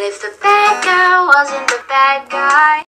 What if the bad guy wasn't the bad guy?